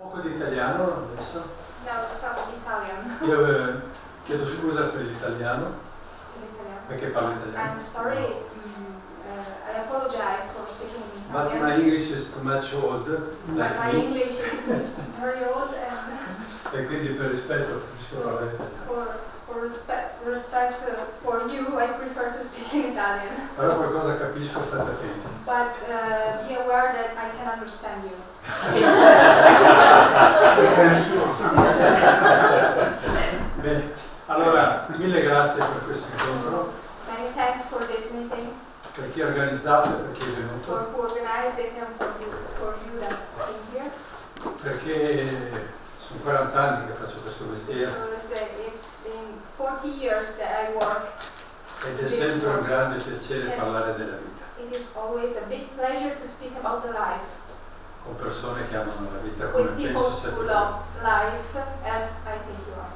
poco di italiano adesso. Now some Italian. Io eh, chiedo scusa per l'italiano, perché parlo I'm italiano. sorry. mm, uh, I apologize for speaking in But Italian. my English is too much old, but like my me, English is very old and e quindi per rispetto preferisco parlare italiano. for, for respect, respect for you, I prefer to speak in Italian. Però qualcosa capisco, state attenti. But uh, be aware that I can understand you. Bene, allora mille grazie per questo incontro, Many thanks for this meeting, per chi ha organizzato e per chi è for venuto, who organized it and for you, for you that came here. perché sono 40 anni che faccio questo mestiere. Because it's been 40 years that I work. ed è sempre un grande piacere parlare della vita. It is always a big pleasure to speak about the life con persone che amano la vita come with penso you are.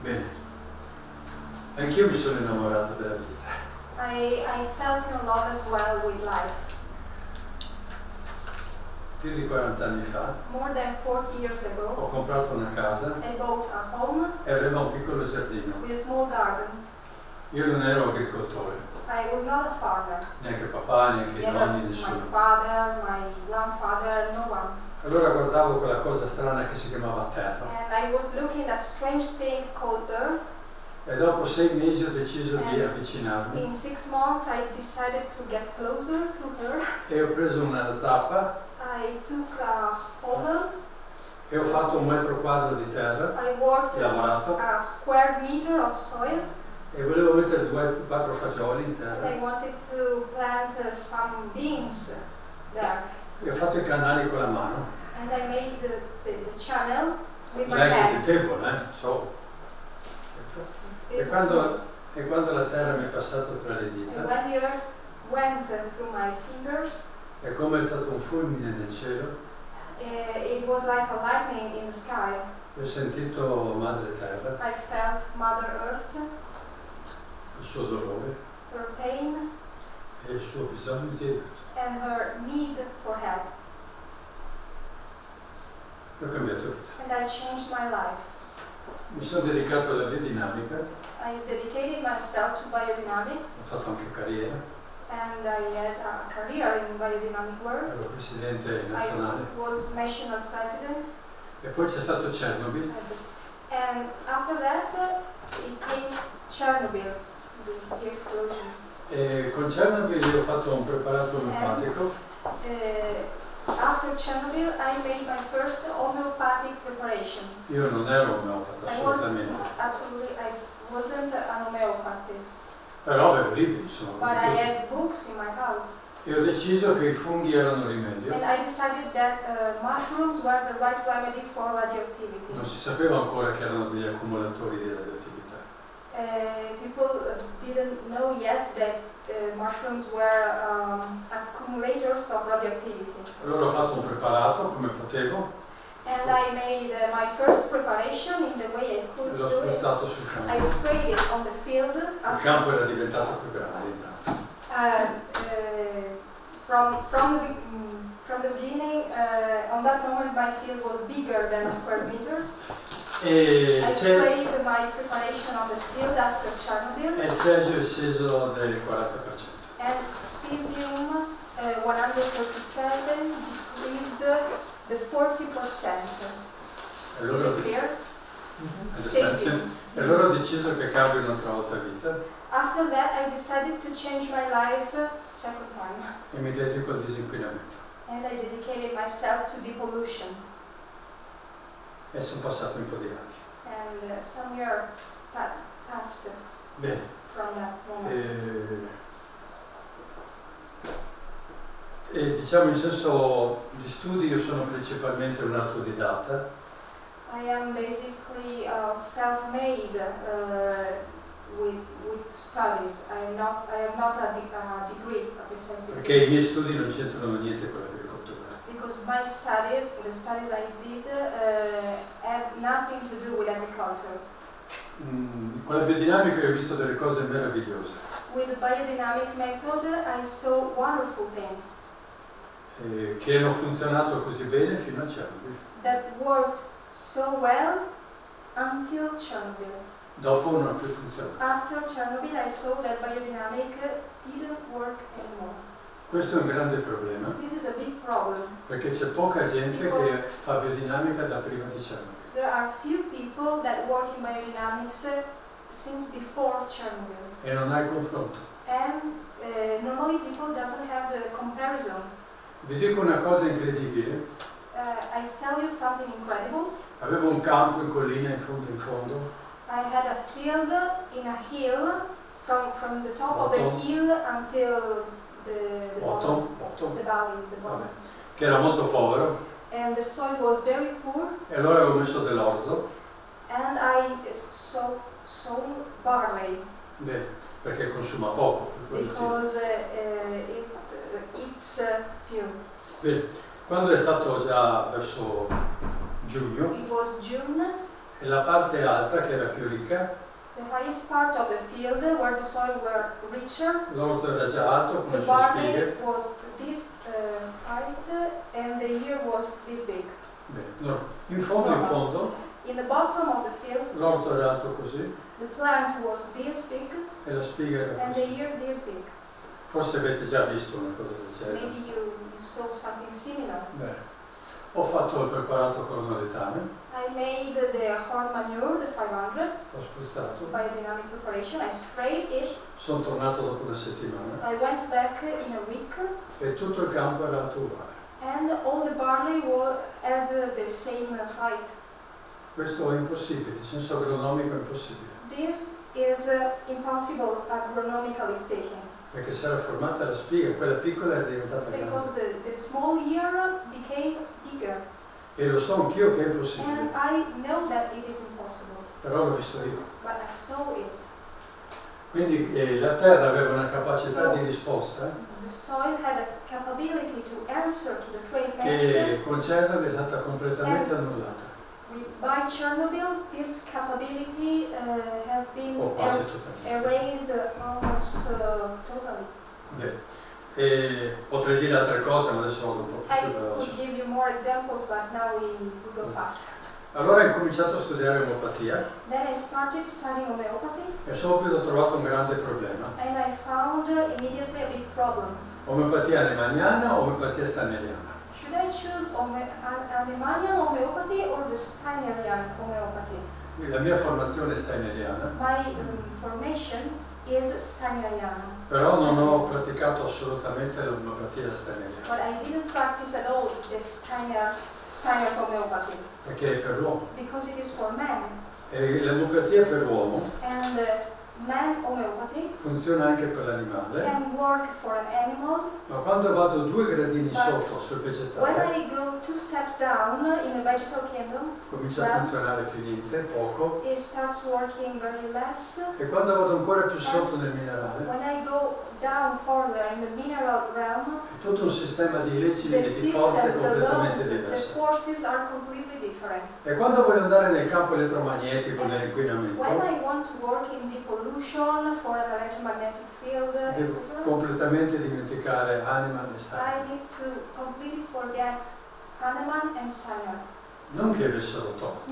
Bene, anch'io mi sono innamorato della vita. I, I felt in love as well with life. Più di 40 anni fa More than 40 years ago, ho comprato una casa home e aveva un piccolo giardino. Io non ero agricoltore, I was not a farmer. neanche papà, neanche i nonni, my nessuno. father, my grandfather, no one. Allora guardavo quella cosa strana che si chiamava terra And I was looking at strange thing called earth. e dopo sei mesi ho deciso di avvicinarmi In six months, I decided to get closer to her. e ho preso una zappa I took a hovel. e ho fatto un metro quadro di terra, I worked lavorato a square meter of soil. E volevo mettere due, quattro fagioli in And terra I wanted to plant uh, some beans there. e ho fatto i canali con la mano. And I made the, the, the channel with my hand. di tempo, eh? So. E quando, e quando la terra mi è passata tra le and dita, when the earth went uh, through my fingers, è come è stato un fulmine nel cielo, uh, it was like a lightning in the sky. e ho sentito Madre Terra, I felt Mother Earth, il suo dolore her pain, e il suo bisogno di aiuto. and her need for help. E ho cambiato vita. And I changed my life. Mi sono dedicato alla biodinamica, I dedicated myself to biodynamics ho fatto anche carriera, and I had a career in biodynamic work. I was national president e poi c'è stato Chernobyl and after that it came Chernobyl, the, the explosion. e con Chernobyl io ho fatto un preparato omeopatico Uh, after Chernobyl I made my first homeopathic preparation. io non ero omeopata I assolutamente, absolutely, I wasn't an homeopathist, però avevo libri insomma. but I had books in my house. E ho deciso che i funghi erano rimedio, And I decided that uh, mushrooms were the right remedy for radioactivity. non si sapeva ancora che erano degli accumulatori di radioattività. Uh, people uh, didn't know yet that uh, mushrooms were um, accumulators of radioactivity. Allora ho fatto un preparato come potevo And I made uh, my first preparation in the way I could l'ho do it. spruzzato sul I sprayed it on the field. Il campo era diventato più grande intanto. uh, uh, from from the mm, from the beginning, uh, on that moment, my field was bigger than square meters. E I c'è sprayed my preparation on the field after Chernobyl, e Cesio è sceso del 40%. and cesium uh, 137 decreased the 40%. E Is allora, it clear? e Cesium. allora ho deciso che cambio un'altra volta vita After that, I decided to change my life second time, e mi dedico al disinquinamento. and I dedicated myself to depollution. E sono passato un po' di anni. And uh, some year pa- passed Bene, from that moment. e, e diciamo in senso di studi io sono principalmente un autodidatta I am basically uh, self-made uh, with, with studies. I am not. I have not a, de- a degree, a perché i miei studi non c'entrano niente con l'agricoltura. Because my studies, the studies I did, uh, had nothing to do with agriculture. Mm, con la biodinamica io ho visto delle cose meravigliose. With the biodynamic method, I saw wonderful things eh, che hanno funzionato così bene fino a Chernobyl. that worked so well until Chernobyl. Dopo non ha più funzionato. After Chernobyl, I saw that biodynamic didn't work anymore. Questo è un grande problema This is a big problem. perché c'è poca gente che fa biodinamica da prima di Chernobyl. There are few people that work in biodynamics uh, since before Chernobyl. e non hai confronto. And uh, normally people doesn't have the comparison. Vi dico una cosa incredibile, Uh, I tell you something incredible. avevo un campo in collina in fondo in fondo, I had a field in a hill from, from the top of the hill until the, the bottom, bottom, bottom, the valley, the bottom. vabbè, che era molto povero And the soil was very poor e allora avevo messo dell'orzo, and I sow, sown barley beh, perché consuma poco. per quello che- because uh, it eats uh, few. Bene, quando è stato già verso giugno It was June. e la parte alta che era più ricca, The highest part of the field where the soil were richer, l'orzo era già alto come the barley was this uh, height and the ear was this big. beh, no, in fondo in fondo In the bottom of the field, era alto così the plant was this big e la spiga era and the ear this big. Forse avete già visto una cosa del genere. Maybe you, you saw something similar. Bene. Ho fatto il preparato cornoletame, I made the horn manure, the 500, ho spruzzato, biodynamic preparation. I sprayed it. sono tornato dopo una settimana I went back in a week e tutto il campo era alto uguale. and all the barley had uh, the same height. Questo è impossibile, in senso agronomico è impossibile, This is uh, impossible agronomically speaking perché si era formata la spiga, quella piccola era diventata grande. because the, the small ear became bigger. E lo so anch'io che è And impossibile, I know that it is impossible, però l'ho visto io. but I saw it. Quindi eh, la terra aveva una capacità di risposta The soil had a capability to answer to the train che con Chernobyl è stata completamente annullata, We, by Chernobyl, this capability uh, have been o quasi er- erased almost uh, totally. Beh, e potrei dire altre cose, ma adesso vado un po' più I sul could veloce. give you more examples, but now we, we go fast. Allora ho incominciato a studiare omeopatia Then I started studying homeopathy, e subito ho trovato un grande problema. and I found immediately a big problem. Omeopatia alemaniana o omeopatia staneriana? Should I choose Alemanian homeopathy or the Steinerian homeopathy? La mia formazione è steineriana, My um, formation is Steinerian, però non ho praticato assolutamente l'omeopatia steineriana, but I didn't practice at all the Steiner, Steiner's homeopathy perché è per l'uomo. because it is for men. E l'omeopatia per l'uomo And uh, funziona anche per l'animale, can work for an animal. ma quando vado due gradini sotto sul When vegetale I go two steps down in the vegetal kingdom, comincia a funzionare più niente, poco, it starts working very less. e quando vado ancora più sotto nel minerale When I go down further in the mineral realm, è tutto un sistema di leggi e di forze completamente laws, E quando voglio andare nel campo elettromagnetico, When nell'inquinamento, I want to work in depollution for an electromagnetic field, devo completamente dimenticare Hahnemann e Steiner. I need to completely forget Hahnemann and Steiner. Non che avessero torto,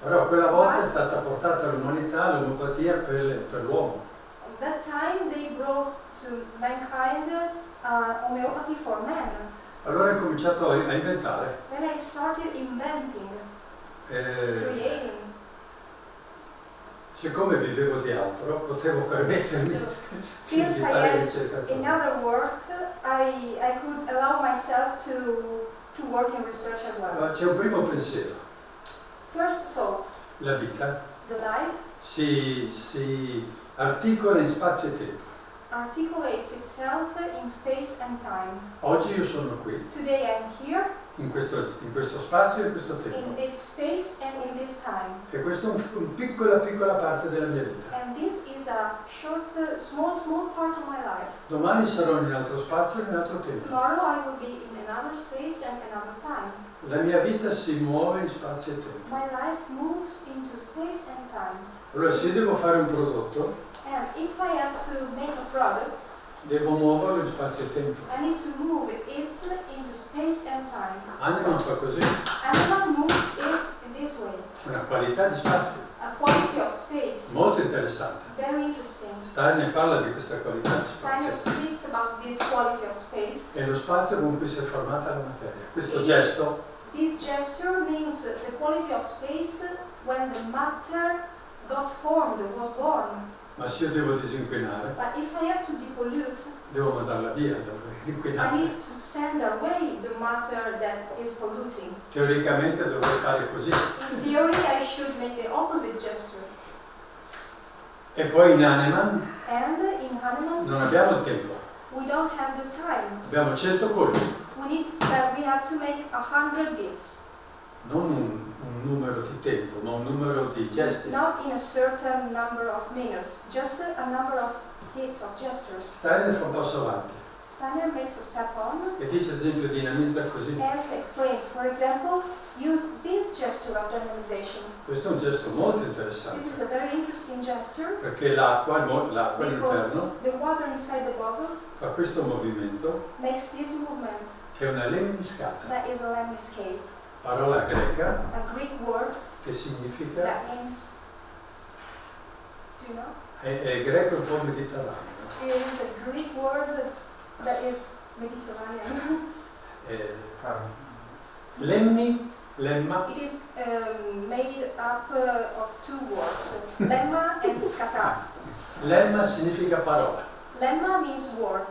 però quella volta è stata portata all'umanità l'omeopatia per, l'uomo. At that time they brought to mankind uh, homeopathy for man. Allora ho cominciato a inventare. Then I started inventing, Eh, creating. siccome vivevo di altro, potevo permettermi So, di since I fare ricercatore. another work, I, I could allow myself to, to work in research as well. C'è un primo pensiero. First thought, La vita the life si, si articola in spazio e tempo. Articulates itself in space and time. Oggi io sono qui, Today I'm here, in questo, in questo spazio e in questo in tempo. this space and in this time. E questa è un, una piccola, piccola parte della mia vita. And this is a short, uh, small, small part of my life. Domani sarò in un altro spazio e in un altro tempo. Tomorrow I will be in another space and another time. La mia vita si muove in spazio e tempo. My life moves into space and time. Allora se io devo fare un prodotto, And if I have to make a product, devo muoverlo in spazio e tempo. I need to move it into space and time. Animal fa così, Animal moves it in this way. una qualità di spazio molto interessante. Very interesting. Steiner parla di questa qualità di spazio. speaks about this quality of space. È lo spazio con cui si è formata la materia. Questo gesto This gesture means the quality of space when the matter got formed, was born. Ma se io devo disinquinare, But if I have to depollute, devo mandarla via, I need to send away the matter that is polluting. Teoricamente dovrei fare così. In theory, I should make the opposite gesture. E poi in Hahnemann And in animal, non abbiamo il tempo, we don't have the time. abbiamo 100 colpi, We need that we have to make a hundred beats, non un, un numero di tempo, ma un numero di gesti. not in a certain number of minutes, just a, number of hits of gestures. Steiner fa un passo avanti Steiner makes a step on e dice ad esempio dinamizza così. and explains, for example, use this gesture of dynamization. Questo è un gesto molto This interessante is a very interesting gesture perché l'acqua, l'acqua all'interno the water inside the bottle fa questo movimento makes this movement che è una lemniscata, that is a lemniscate, parola greca a Greek word che significa, that means, do you know? è, è greco un po' mediterraneo. It is a Greek word that is Mediterranean. Eh, lemmi, lemma, It is um, made up uh, of two words, lemma and skata. lemma significa parola. Lemma means word.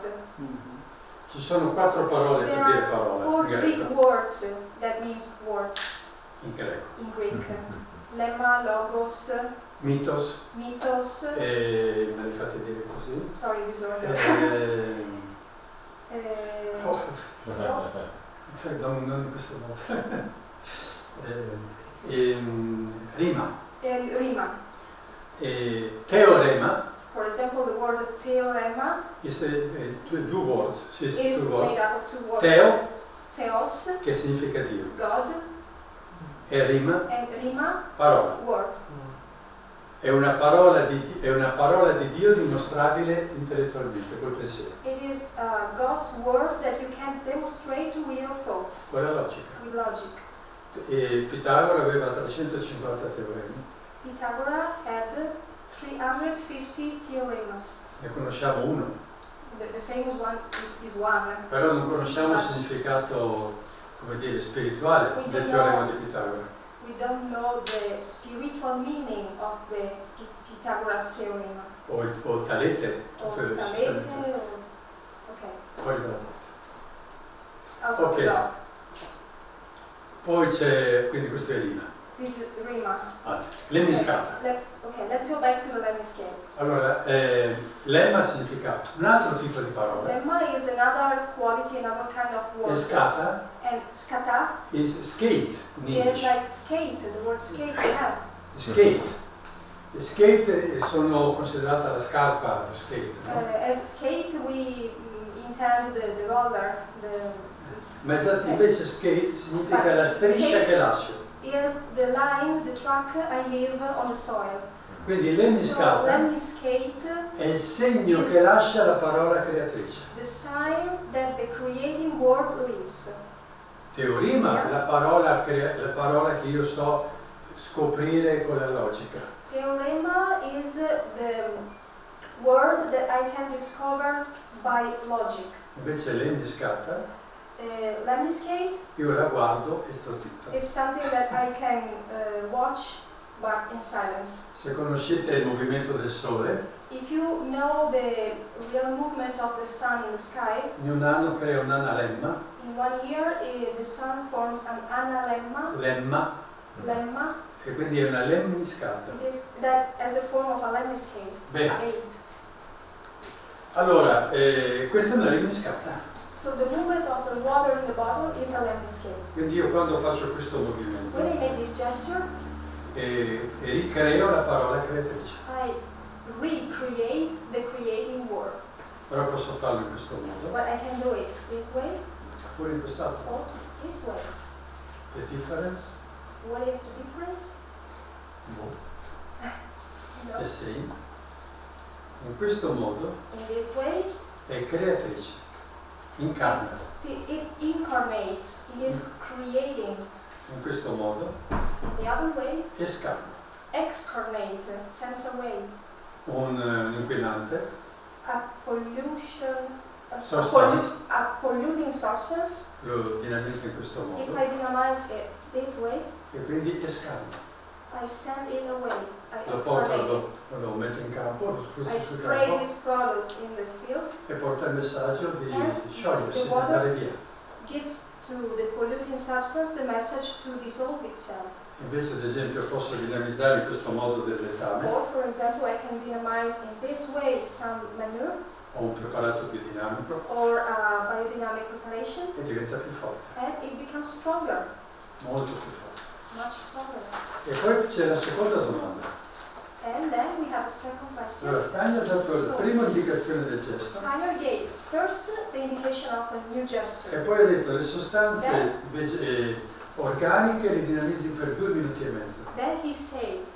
Ci sono quattro parole There per dire parola four Greek words that means word In greco. in Greek. Lemma, logos, Mitos, mythos, eh, me le fate dire così. sorry, disorder. Eh, Uh, oh, logos, non, non in questo modo. Eh, ehm, rima. and rima. Eh, teorema For example, the word theorema is eh, two, two words. Sì, is two words. made up of two words. Teo, Theos, che significa Dio, God, e rima, rima, parola. word. È una parola di, è una parola di Dio dimostrabile intellettualmente, col pensiero, It is uh, God's word that you can demonstrate with your thought, con la logica. with logic. E Pitagora aveva 350 teoremi, Pythagora had 350 theoremas. ne conosciamo uno, one is, is one. però non conosciamo il significato, come dire, spirituale del teorema di Pitagora. We don't know the spiritual meaning of the Py- Pythagoras theorem. O, o talete, tutto il talete, sistema. Okay, fuori dalla porta. out Ok. Poi c'è, quindi questo è rima, This is rima. ah, lemmiscata. Let, okay, let's go back to the lemma scale. Allora, eh, lemma significa un altro tipo di parola, Lemma is another quality, another kind of e word. scata And skata is skate in is English. like skate, the word skate we have. Skate. Le skate sono considerate la scarpa, lo skate, no? Uh, as skate we mm, intend the, the roller, the Ma esatto, invece skate significa la striscia che lascio. Is the line, the track I leave on the soil. Quindi So lemmy skate, è il segno che lascia la parola creatrice. the sign that the creating word leaves. Teorema è la parola, la parola che io so scoprire con la logica. Theorema is the word that I can discover by logic. Invece lemmiscata, Uh, lemmy skate io la guardo e sto zitto. is something that I can uh, watch but in silence. Se conoscete il movimento del sole, If you know the real movement of the sun in the sky, in un anno crea un analemma, in one year uh, the sun forms an analemma, lemma, lemma, e quindi è una lemmiscata. it is that as the form of a Bene. eight. Allora, eh, questa è una lemmiscata. So the movement of the water in the bottle is a lemmy scale. Quindi io quando faccio questo movimento When I make this gesture, eh, ricreo la parola creatrice, I recreate the creating word. però posso farlo in questo modo, But I can do it this way oppure in quest'altro. or this way. The difference What is the difference? You know? è sì. In questo modo In this way, è creatrice, incarna. It, incarnates, it is creating. In questo modo The other way, escarna excarnate, sends away un eh, inquinante, a pollution, a, a, Substance. pollu- a polluting substance. lo dinamizza in questo modo. If I dynamize it this way, e quindi escarna. I send it away. I Lo porta, excarnate lo, metto in campo, spray campo this product in the field, e porta il messaggio di And sciogliersi, di andare via. gives to the polluting substance the message to dissolve itself. Invece, ad esempio, posso dinamizzare in questo modo del letame, Or, for example, I can dynamize in this way some manure ho un preparato più dinamico or a biodynamic preparation, e diventa più forte, and it becomes stronger, molto più forte. much stronger. E poi c'è la seconda domanda. Then. Allora, Steiner ha dato la prima indicazione del gesto Steiner gave first the indication of a new e poi ha detto le sostanze invece, eh, organiche le dinamizzi per due minuti e mezzo. Then he said,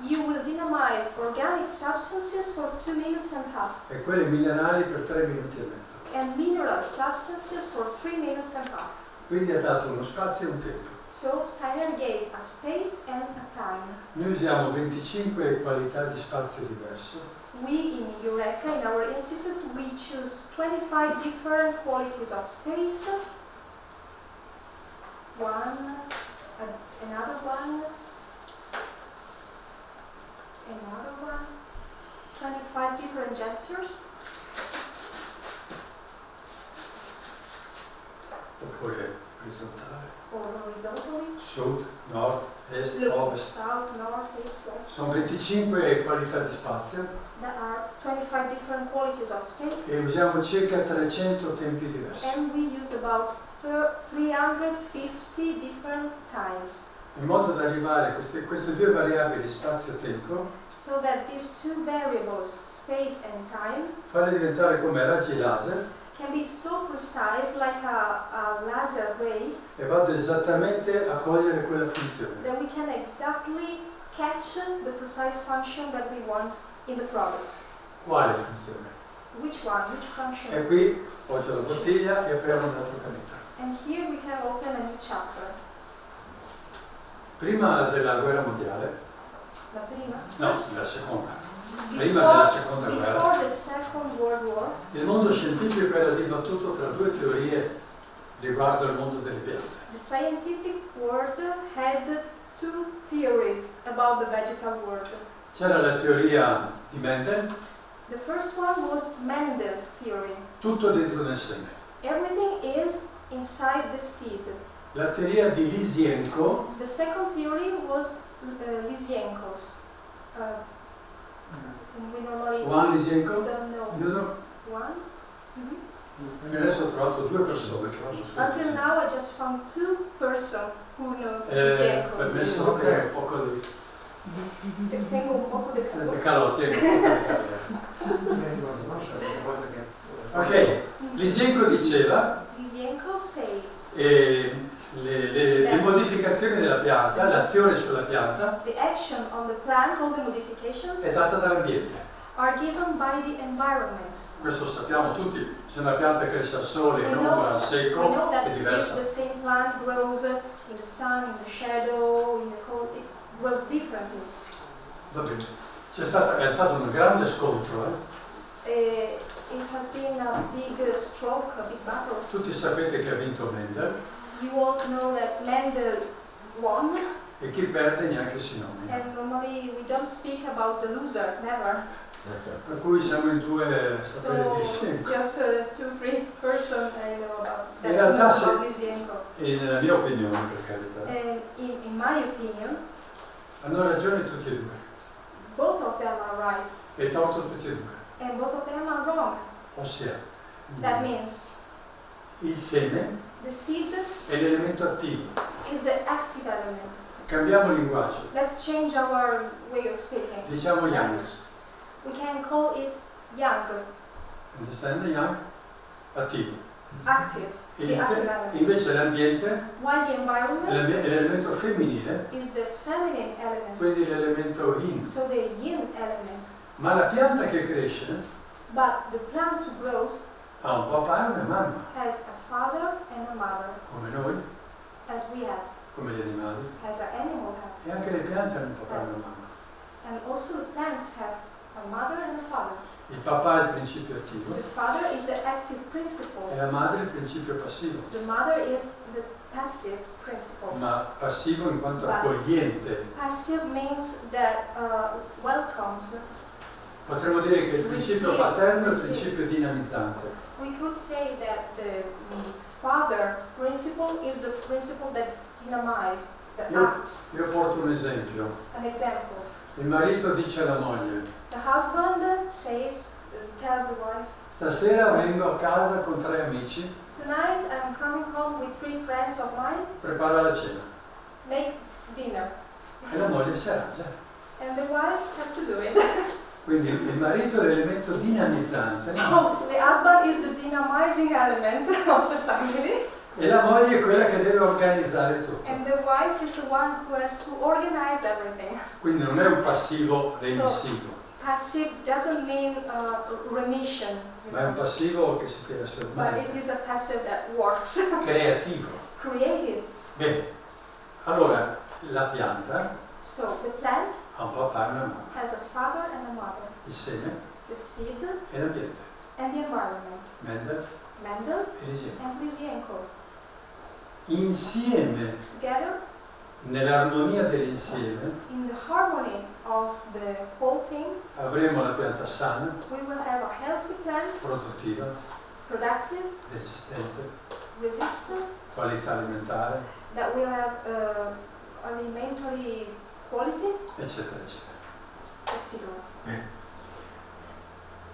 You will dynamize organic substances for two minutes and a half, e quelle minerali per tre minuti e mezzo. and mineral substances for three minutes and a half. Quindi ha dato uno spazio e un tempo. So Steiner gave a space and a time. Noi usiamo 25 qualità di spazio diverse We in Eureka, in our institute, we choose 25 different qualities of space. One, another one, another one, 25 different gestures, oppure orizzontale, sud, nord, est, look, ovest. south, north, east, west. Sono 25 qualità di spazio There are 25 different qualities of space, e usiamo circa 300 tempi diversi. and we use about thir- 350 different times. In modo da arrivare a queste, queste due variabili spazio-tempo, so that these two variables, space and time, farle diventare come raggi laser can be so precise like a, a laser ray e vado esattamente a cogliere quella funzione. that we can exactly catch the precise function that we want in the product. Quale funzione? Which one? Which function? E qui poggio la bottiglia e apriamo un altro capitolo. And here we can open a new chapter. Prima della guerra mondiale, La prima? no, nella seconda, prima della seconda guerra, before the Second World War, il mondo scientifico era dibattuto tra due teorie riguardo al mondo delle piante. the scientific world had two theories about the vegetal world. C'era la teoria di Mendel, The first one was Mendel's theory. tutto dentro nel seme. Everything is inside the seed. La teoria di Lisienko, The second theory was uh, Lysienko's. Uh, we normally Juan Lisienko, don't know io no- one. Fino adesso ho trovato due persone che conosco. Until now, I just found two person who knows Eh, Lysienko. permesso di tenere un poco di, Te- Tengo un poco di di calore. po' di calore. Ok, Lisienko diceva Lysienko say eh, le, le- le modificazioni della pianta, l'azione sulla pianta plant, è data dall'ambiente. Questo sappiamo tutti, se una pianta cresce al sole, in ombra, al secco, è diversa. the same plant grows in the sun, in the shadow, in the cold, it grows differently. Va bene. È stato un grande scontro, eh. Eh, it has been a big stroke, a big battle. tutti sapete che ha vinto Mendel You all know that Mendel won, e chi perde neanche si nomina. and normally we don't speak about the loser, never. Per cui siamo in due a sapere So just uh, two, three person I know about that In realtà know about E nella mia opinione, per carità, And in, in my opinion, hanno ragione tutti e due. both of them are right, E torto tutti e due. and both of them are wrong. Ossia, That means il seme è l'elemento attivo. is the active element. Cambiamo linguaggio. Let's change our way of speaking. Diciamo young. We can call it young, Understand? Young? Attivo. active, il invece l'ambiente è l'elemento femminile, is the feminine element, quindi l'elemento yin. so the yin element. Ma la pianta che cresce But the plant grows ha un papà e una mamma, has a father and a mother, come noi, as we have, come gli animali. as an animal has. E anche le piante hanno un papà e una mamma. And also the plants have a mother and a father. Il papà è il principio attivo The father is the active principle. e la madre è il principio passivo. The mother is the passive principle. Ma passivo in quanto Ma- accogliente. Passive means that uh, welcomes. Potremmo dire che il principio paterno è il principio dinamizzante. We could say that the mm, father principle is the principle that dynamizes the Io- acts. Io porto un esempio. An example. Il marito dice alla moglie, The husband says, uh, tells the wife, stasera vengo a casa con tre amici, tonight I'm coming home with three friends of mine, prepara la cena. make dinner. E la moglie si arrangia. And the wife has to do it. Quindi il marito è l'elemento dinamizzante So the husband is the dynamizing element of the family, e la moglie è quella che deve organizzare tutto. and the wife is the one who has to organize everything. Quindi non è un passivo remissivo, Passive doesn't mean uh, remission, ma è un passivo che si tira sul but mano, it is a passive that works. creativo. Creative. Bene, allora la pianta So the plant ha un papà e una mamma, has a father and a mother, il seme the seed e l'ambiente, and the environment. Mendel Mendel e Lisieux. and Lysenko. Insieme, Together, nell'armonia dell'insieme, in the harmony of the whole thing, avremo la pianta sana, we will have a healthy plant, produttiva, productive, resistente, resistant, qualità alimentare, that will have uh, alimentary quality, eccetera, eccetera. etc.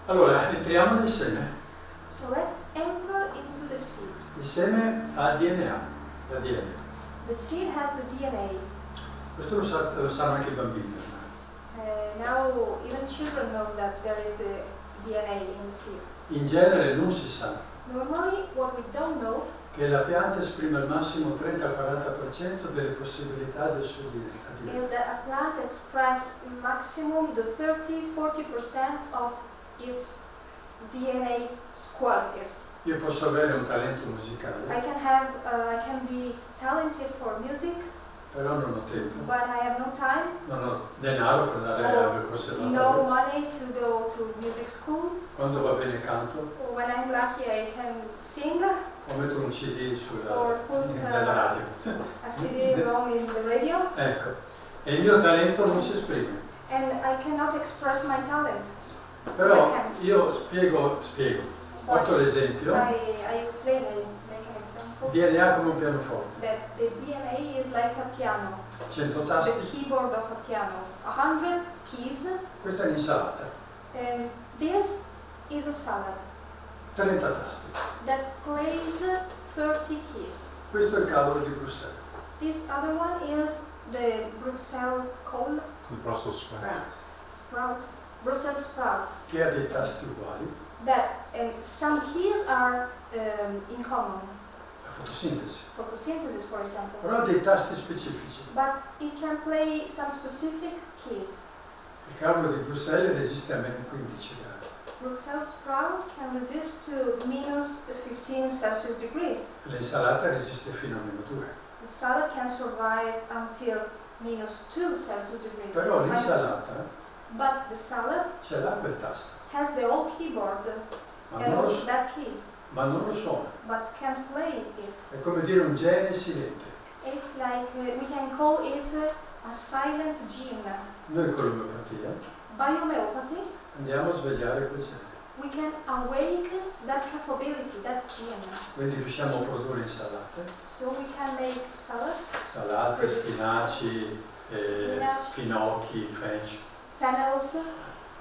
Allora, entriamo nel seme. So let's enter into the seed. Il seme ha il DNA, l'ADN. The seed has the DNA. Questo lo, sa- lo sanno anche i bambini. Uh, now even children knows that there is the DNA in the seed. In genere non si sa Normally, what we don't know che la pianta esprime al massimo 30-40% delle possibilità del suo ADN. is that a plant express maximum the 30-40% of its DNA qualities. Io posso avere un talento I musicale, can have, uh, I can be talented for music, però non ho tempo, but I have no time, non ho denaro per andare Oh, al no conservatorio. money to go to music school. Quando va bene canto, When I'm lucky, I can sing o metto un CD sulla, Or put, nella radio. a CD-ROM in the radio, Ecco, e il mio talento non si esprime. and I cannot express my talent. Però io spiego, spiego, porto l'esempio, DNA come un pianoforte, that the DNA is like a piano, 100 the tasti, keyboard of a piano. A hundred keys, questa è l'insalata, and this is a salad 30 tasti, that plays 30 keys. questo è il cavolo di Bruxelles. This other one is the Bruxelles col Il Brussels sprout. sprout, Brussels sprout. che ha dei tasti uguali, That and some keys are um, in common, la fotosintesi, photosynthesis, for example. però dei tasti specifici. But it can play some specific keys. Il cavolo di Bruxelles resiste a meno 15 gradi, Bruxelles sprout can resist to minus 15 Celsius degrees. l'insalata resiste fino a meno 2. The salad can survive until minus 2 Celsius degrees. Però l'insalata but the salad ce l'ha quel tasto, has the old keyboard ma and non also that key, ma non lo suona. but can't play it. È come dire un gene silente. It's like uh, we can call it uh, a silent gene. Noi con l'omeopatia By homeopathy, andiamo a svegliare quel gene. we can awake that capability, that gene. Quindi riusciamo a produrre So we can make salad, salate, spinaci, eh, Spinaci. finocchi, fenci, fennels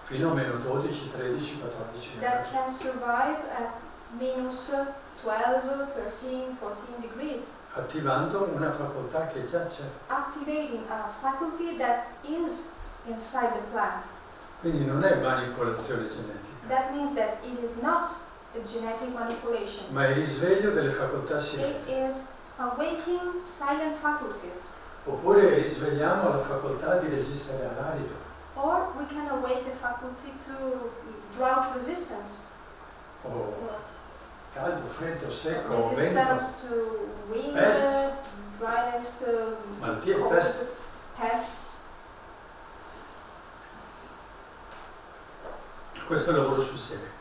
fino a meno 12, 13, 14 that can survive at minus 12, 13, 14 degrees, attivando una facoltà che già c'è. activating a faculty that is inside the plant. Quindi non è manipolazione genetica, That means that it is not a genetic manipulation. ma è il risveglio delle facoltà It silenti. is awaking silent faculties. Oppure risvegliamo la facoltà di resistere all'arido. Or we can awake the faculty to drought resistance. O caldo, freddo, secco, is vento, to wind, Pest. dryness, uh, malattie, cold, peste. pests. Questo è il lavoro sul seme.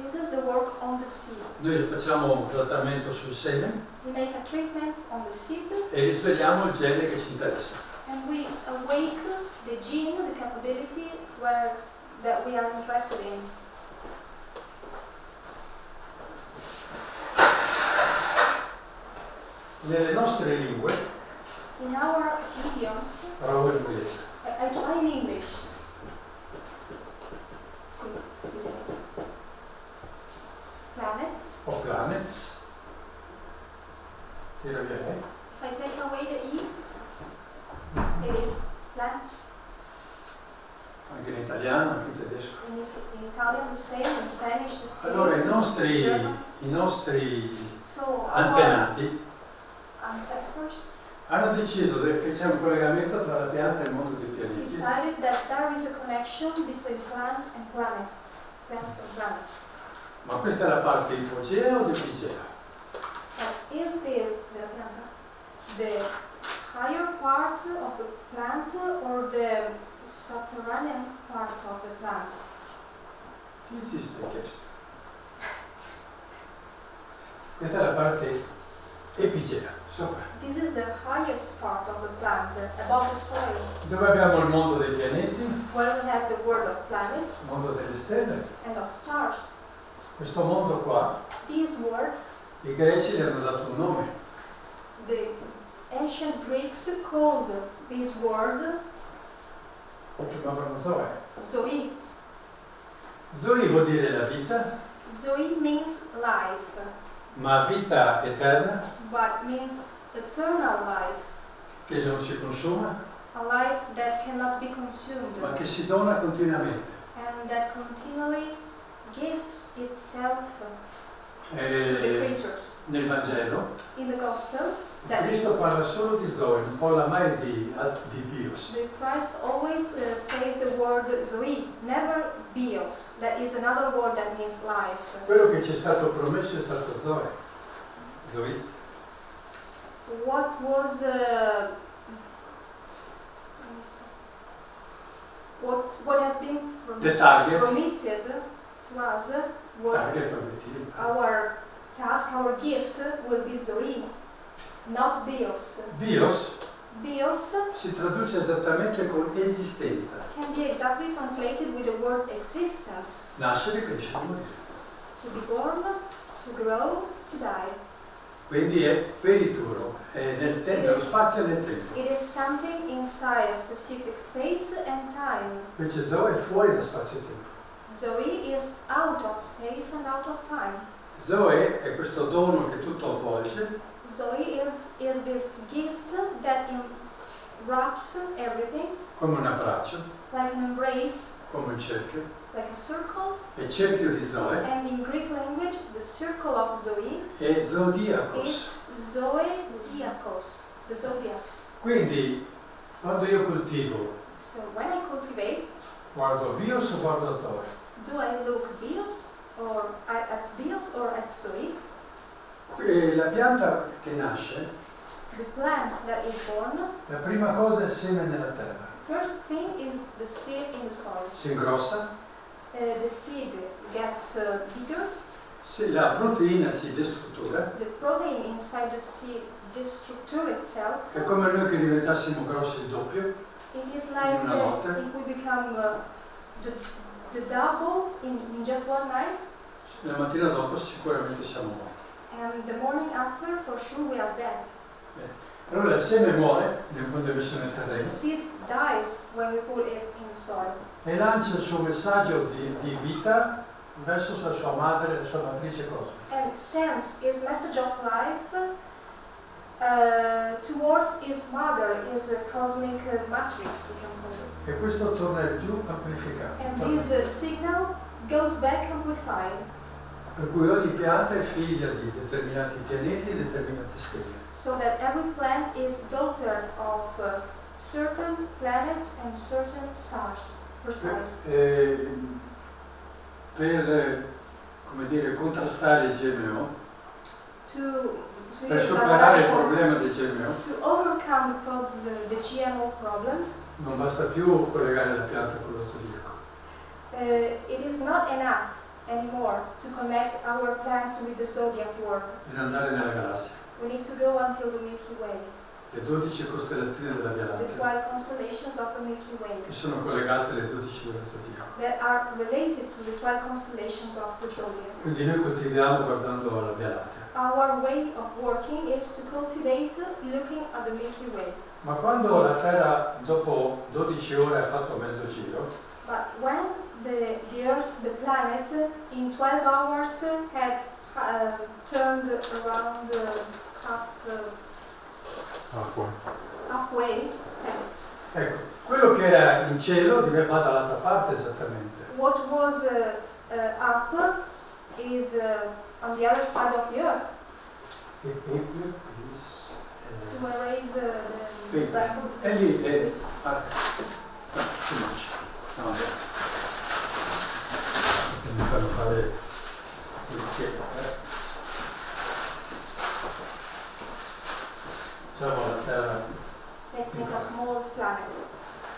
This is the work on the seed. Noi facciamo un trattamento sul seme We make a treatment on the seed e risvegliamo il gene che ci interessa. And we awake the gene, the capability where that we are interested in. Nelle nostre lingue, In our idioms, provo in inglese, I, I try in English. Sì, sì, sì. Planet. o planets, tira via lei, If I take away the E, it is plants. anche in italiano, anche in tedesco. In, in Italian the same, in Spanish the same. Allora i nostri, i nostri So antenati ancestors hanno deciso che c'è un collegamento tra la pianta e il mondo dei pianeti decided that there is a connection between plant and planet, plants and planets. ma questa è la parte ipogea o epigea? But is this the, the higher part of the plant or the subterranean part of the plant? Chi ci stai chiesto? Questa è la parte epigea, sopra, This is the highest part of the plant, above the soil, dove abbiamo il mondo dei pianeti, where we have the world of planets il mondo delle stelle. and of stars. Questo mondo qua, This world, i greci gli hanno dato un nome, the ancient Greeks called this chiamavano Zoe. Zoe. Zoe vuol dire la vita, Zoe means life, ma vita eterna, but means eternal life, che non si consuma, a life that cannot be consumed ma che si dona continuamente. and that continually gifts itself to the creatures. nel Vangelo In the Gospel, that is, Cristo parla solo di Zoe, non parla mai di, di Bios. the Christ always uh, says the word Zoe, never bios. That is another word that means life. Quello che ci è stato promesso è stato Zoe. Zoe. What was uh, what what has been promitted to us was target our task, our gift will be Zoe, not bios. Bios Bios si traduce esattamente con esistenza, can be exactly translated with the word existence. nascere, crescere, morire. To be born, to grow, to die. Quindi è perituro, è nel tempo, nello spazio e nel tempo. It is something inside a specific space and time. Invece Zoe è fuori da spazio e tempo. Zoe is out of space and out of time. Zoe è questo dono che tutto avvolge, Zoe is, is this gift that wraps everything come un abbraccio, like an embrace, come un cerchio. like a circle, E il cerchio di Zoe and in Greek language, the circle of Zoe è zodiacos. is Zoe Diakos, the zodiac. Quindi quando io coltivo, So when I cultivate, guardo Bios o guardo Zoe? do I look bios or at at bios or at Zoe? E la pianta che nasce, born, la prima cosa è il seme nella terra. in. Si ingrossa, Uh, the seed gets uh, bigger, se la proteina si destruttura, the protein inside the seed destructure itself. è come noi che diventassimo grossi il doppio, It is like Una uh, notte. if we become uh, the, the double in, in just one night, la mattina dopo sicuramente siamo morti. And the morning after, for sure, we are dead. Allora il seme muore quando è messo nel The terreno seed dies when we put it in soil. e lancia il suo messaggio di, di vita verso la sua madre, la sua matrice cosmica. and sends his message of life uh, towards his mother, his uh, cosmic uh, matrix, we can call it. E questo torna giù amplificato. And torna this uh, signal goes back amplified, Per cui ogni pianta è figlia di determinati pianeti e determinate stelle. so that every plant is daughter of uh, certain planets and certain stars. Precise. Eh, per come dire, contrastare il GMO, to, to per superare il problema del GMO, overcome the problem, the GMO problem, non basta più collegare la pianta con lo zodiaco. uh, it is not enough anymore to connect our plants with the zodiac world. Bisogna andare nella galassia. We need to go until the Milky Way, Le 12 costellazioni della Via the Lattea, 12 constellations of the Milky Way, che sono collegate alle 12 dello zodiaco. that are related to the 12 constellations of the zodiac. Quindi noi coltiviamo guardando la Via Lattea. Our way of working is to cultivate looking at the Milky Way. Ma quando la Terra dopo 12 ore ha fatto mezzo giro, But when the, the Earth, the planet, in 12 hours had uh, turned around uh, half, uh, halfway, yes, ecco, quello che era in cielo va dall'altra parte esattamente. what was uh, uh, up is uh, on the other side of the Earth E paper, please. to erase uh, the Paper. background. E lì è... ah, too much. No. Mi fanno fare cielo. Eh. Facciamo la Terra. Let's make a small planet.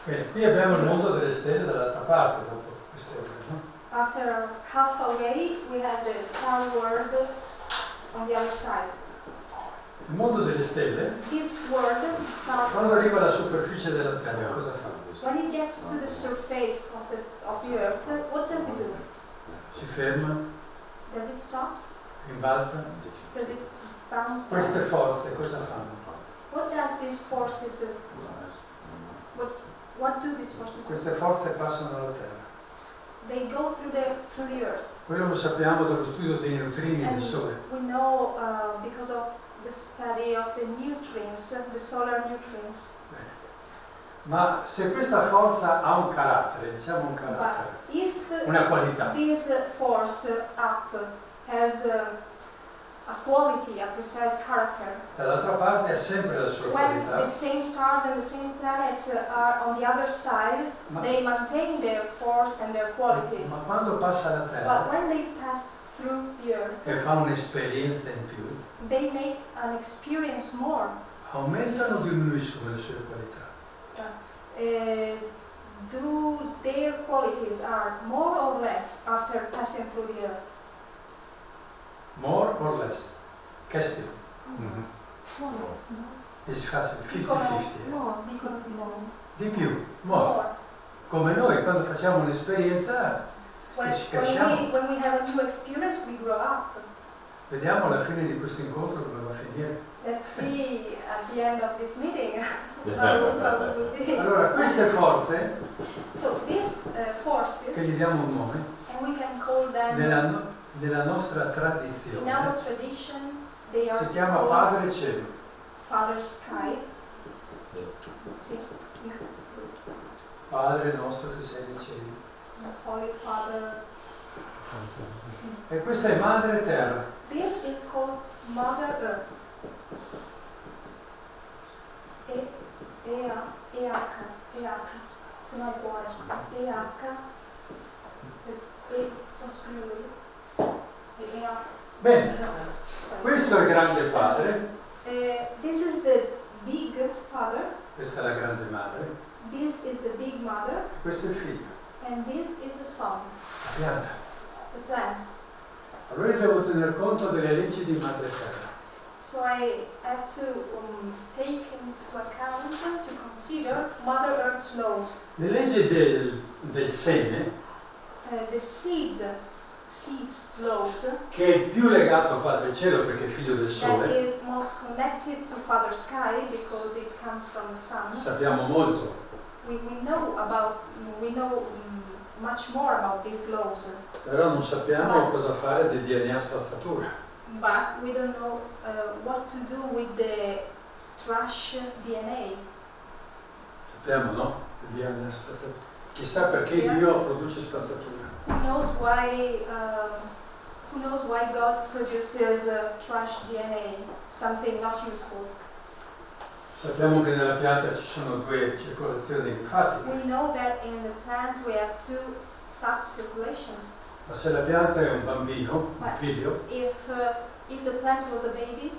Bene, qui abbiamo il mondo delle stelle dall'altra parte dopo queste ore, no? After half away, we have the star world on the other side. Il mondo delle stelle, quando arriva alla superficie della Terra, cosa fa? When it gets to the surface of the, of the earth, what does it do? Si ferma, Does it stop? rimbalza. Does it bounce Queste back? forze cosa fanno? What does these forces do? What do these forces do? Queste forze passano alla Terra. They go through the, through the earth. Quello lo sappiamo dallo studio dei neutrini del Sole. we know uh, because of the study of the neutrins, the solar neutrins. Ma se questa forza ha un carattere, diciamo un carattere, una qualità, this force up has a quality, a precise character, dall'altra parte ha sempre la sua when qualità, the same stars and the same planets are on the other side, ma, they maintain their force and their quality. ma quando passa la But Terra when they pass through the earth, e fa un'esperienza in più, they make an experience more. aumentano o diminuiscono le sue qualità? Uh, do their qualities are more or less after passing through the earth? More or less? Question. No, È facile, 50-50. Dicono, no, dicono di no. Di più, more. More. Come noi quando facciamo un'esperienza, When, ci when, cresciamo. we, when we have a new experience, we grow up. vediamo alla fine di questo incontro come va a finire. Let's see at the end of this meeting how, will be. Allora, queste forze, So these uh, che forces, gli diamo un nome, and we can call them nella, no- nella nostra in our tradizione, tradition, they are si chiama called Padre Cielo. Father Sky. Sì, Padre nostro che sei nei cieli. Holy Father. E questa è Madre Terra. This is called Mother Earth. E, E, A, E, H, E, H. Se no cuore. E, H. E, posso dire? E, E, H. Bene, questo è il grande Padre, Uh, this is the big father, questa è la grande Madre, this is the big mother, questo è il figlio, and this is the son, la pianta. the plant. Allora devo tener conto delle leggi di Madre Terra. So I have to um, take into account to consider Mother Earth's laws. Le leggi del, del seme, Uh, the seed, seeds laws, che è più legato a Padre Cielo perché è figlio del that Sole, is most connected to Father Sky because it comes from the sun. sappiamo molto, We, we know about, we know um, much more about these laws, però non sappiamo cosa fare del DNA spazzatura. But we don't know uh, what to do with the trash DNA. Sappiamo, no? Spazzatura. Chissà perché Dio produce spazzatura. Who knows why? Um, who knows why God produces uh, trash DNA, something not useful? Sappiamo che nella pianta ci sono due circolazioni. We know that in the plant we have two subcirculations. Ma se la pianta è un bambino, un figlio, If, uh, if the plant was a baby, il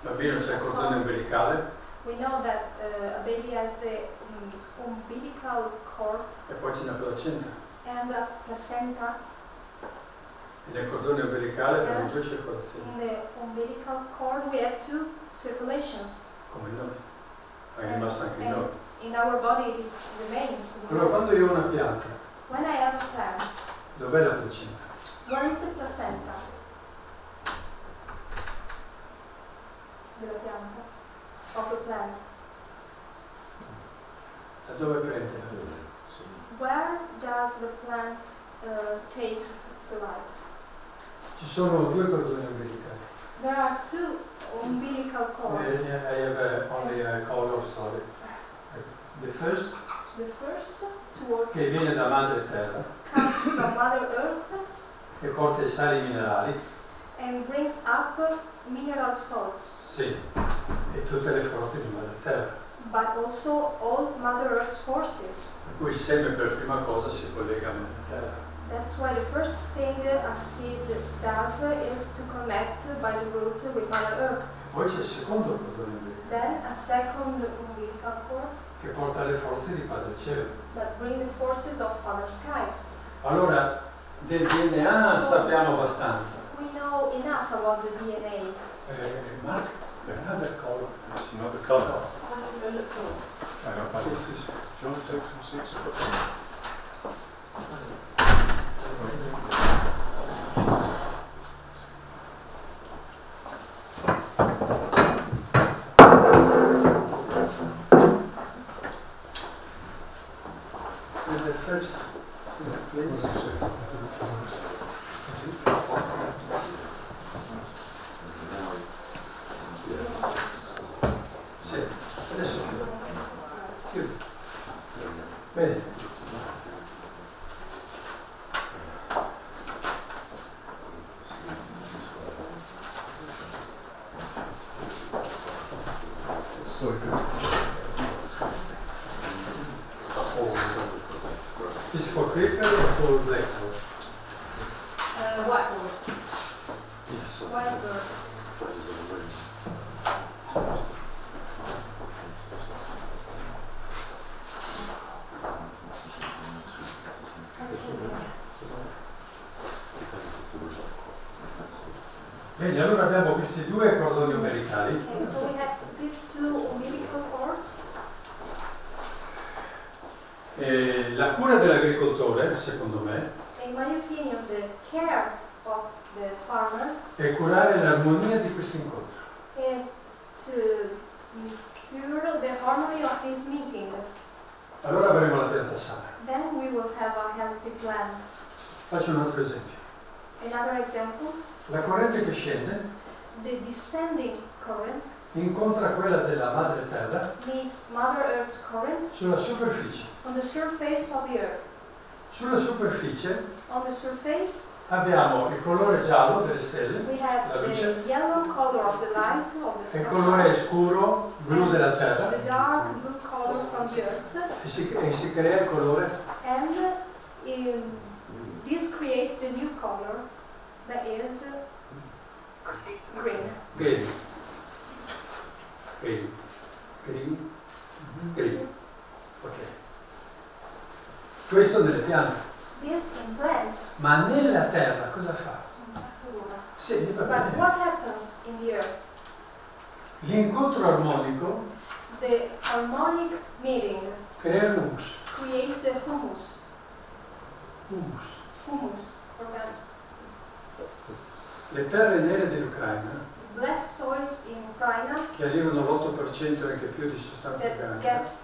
bambino c'è il cordone umbilicale we know that uh, a baby has the um, umbilical cord e poi c'è una placenta. and a placenta. E nel cordone umbilicale abbiamo due circolazioni, In the umbilical cord, we have two circulations. come noi. È rimasto anche in noi. in our body, it is, remains. Allora quando io ho una pianta, When I have a plant, dov'è la placenta? where is the placenta? Della pianta? Of the plant? Da dove prende la vita? Where does the plant uh, takes the life? Ci sono due cordoni umbilicali. There are two umbilical cords. Eh, I have uh, only a color, sorry. The first, The first che viene da madre terra, Earth che porta i sali minerali, and brings up mineral salts, sì, e tutte le forze di madre terra. but also all Mother Earth's forces. Per cui il seme per prima cosa si collega a madre terra. That's why the first thing a seed does is to connect by the root with Mother Earth. E poi c'è il secondo cordone umbilicale, Then a second umbilical cord che porta le forze di Padre Cielo. Allora, del DNA so, sappiamo abbastanza. DNA. Eh, Mark, another color. Yes, another color. I know, John 6 6. So good. This is for paper or for blackboard? Uh, whiteboard. Whiteboard. Bene, allora abbiamo questi due cordoni umbilicali. Okay, so we have these two umbilical cords. E la cura dell'agricoltore, secondo me, In my opinion, the care of the farmer è curare l'armonia di questo incontro. is to cure the harmony of this meeting. Allora avremo la pianta sana. Then we will have a healthy plant. Faccio un altro esempio. Another example, La corrente che scende the descending current incontra quella della madre terra meets Mother Earth's current sulla superficie. on the surface of the Earth. Sulla superficie On the surface, abbiamo il colore giallo delle stelle we have La luce. the yellow color of the light of the e il colore stars, scuro blu della terra the dark blue color from the Earth, e si, e si crea il colore and in, this creates the new color that is green. green. Green. Green. Green. Ok. Questo nelle piante. This in plants. Ma nella terra cosa fa? Sì, va But bene. what happens in the earth? L'incontro armonico The harmonic meeting crea l'humus. creates the humus. Humus. Humus. organic. Le terre nere dell'Ucraina, che arrivano all'8% e anche più di sostanza organica, gets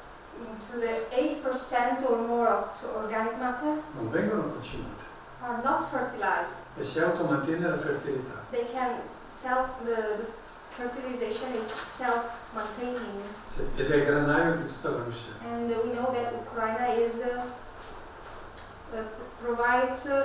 to the 8% or more of organic matter non vengono concimate are not fertilized. e si automantiene la fertilità. They can self, the, the fertilization is self-maintaining. Sì, ed è il granaio di tutta la Russia. And we know that Ukraine is, uh, uh, provides uh,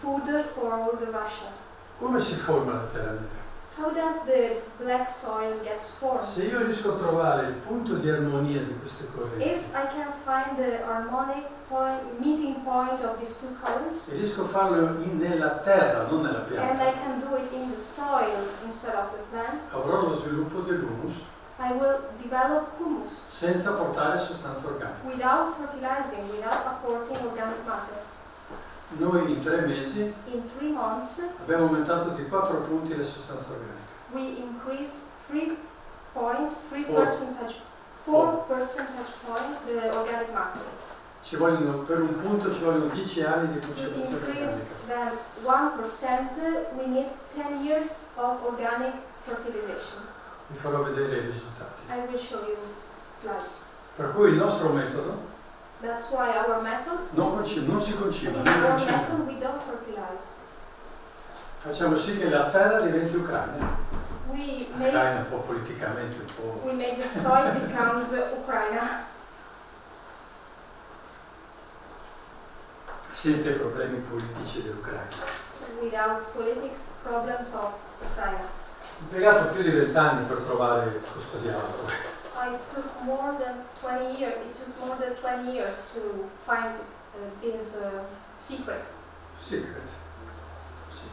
food for all the Russia. Come si forma la terra nera? How does the black soil get formed? Se io riesco a trovare il punto di armonia di queste correnti, If I can find the harmonic point, meeting point of these two currents, se riesco a farlo in- nella terra, non nella and I pianta, can do it in the soil instead of the plant, avrò lo sviluppo dell'humus I will develop humus senza portare sostanza organica. without fertilizing, without apporting organic matter. Noi in tre mesi In three months, abbiamo aumentato di 4 punti le sostanze organiche. we increase three points, three Four. percentage, four percentage point the organic matter. Ci vogliono, per un punto ci vogliono 10 anni di To concentrazione increase organica. then one percent, we need ten years of organic fertilization. Vi farò vedere i risultati. I will show you slides. Per cui il nostro metodo That's why our method, non, conci- non si in conciba, non our conciba. method we don't fertilize. Facciamo sì che la terra diventi Ucraina. We make, Ucraina un po' politicamente, un po'... we make the soil becomes Ukraine senza i problemi politici dell'Ucraina. without politic problems of Ukraine. Ho impiegato più di vent'anni per trovare questo dialogo. I took more than 20 years, it took more than 20 years to find uh, this uh, secret. Secret. Sì.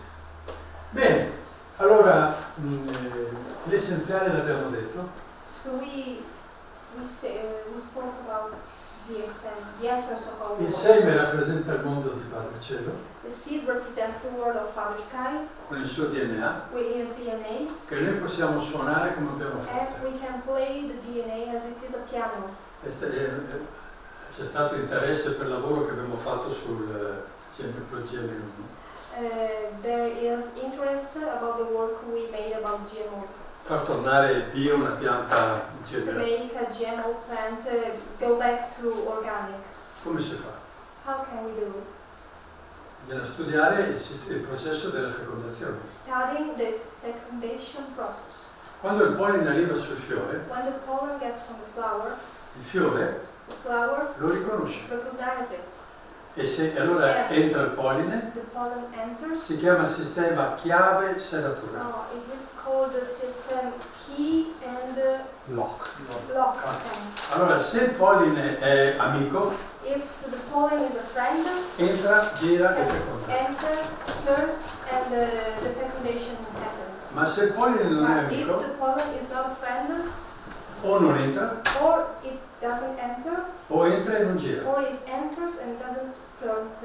Bene, allora eh, l'essenziale l'abbiamo detto. So we, we, say, uh, we spoke about Il seme rappresenta il mondo di Padre Cielo The seed represents the world of Father Sky con il suo DNA with his DNA, che noi possiamo suonare come abbiamo fatto. è- C'è stato interesse per il lavoro che abbiamo fatto sul eh, GM1. Uh, there is interest about the work we made about GMO. Far tornare bio una pianta To GM. make a GMO plant uh, go back to organic. Come si fa? How can we do? Bisogna studiare il, il processo della fecondazione. Studying the fecundation process. Quando il polline arriva sul fiore, When the pollen gets on the flower, il fiore the flower lo riconosce recognizes it. E se allora entra il polline The enters. si chiama sistema chiave serratura. Oh, it is called the system key and Lock. lock. Thanks. Allora se il polline è amico, the friend, entra, gira e feconda. enter, turns, and uh, the fecundation happens. Ma se il polline non è But if amico, the friend, o non entra, or it doesn't enter, o entra e non gira.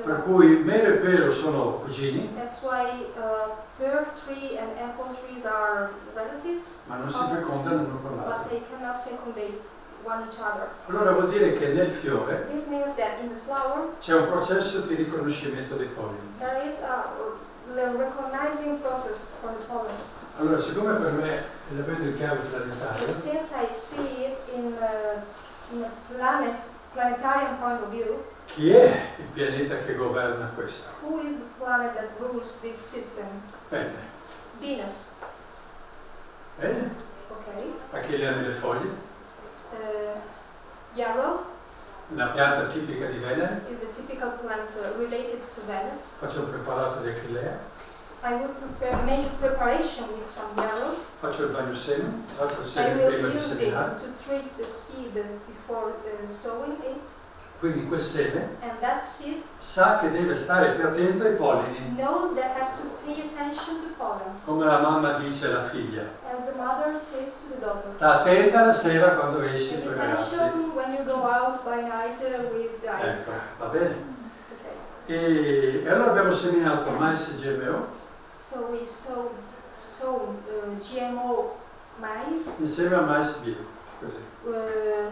Per cui melo e pelo sono cugini, That's why uh, pear tree and apple trees are relatives, ma non si fecondano l'uno con but l'altro. they cannot fecundate one each other. Allora vuol dire che nel fiore c'è un processo di riconoscimento dei pollens. Allora, siccome per me la vedo in chiave And planetaria, since I see it in, uh, in a planet planetarian point of view, chi è il pianeta che governa questo? who is the planet that rules this system? Bene, Venus. bene. Okay. A chi le hanno le foglie? Uh, yarrow La pianta tipica di Venere. is a typical plant related to Venus. Faccio un preparato di achillea, I will prepare, make preparation with some yarrow. faccio il bagno seme, l'altro I seme prima will use it to treat the seed before uh, sowing it, Quindi quel seme sa che deve stare più attento ai pollini, come la mamma dice alla figlia. Sta attenta la sera quando esci con i ragazzi. attention when you go out by night with the eyes. Ecco, va bene? Okay. E, allora abbiamo seminato mais e GMO So we sow, sow uh, GMO maize insieme a mais bio, così. uh,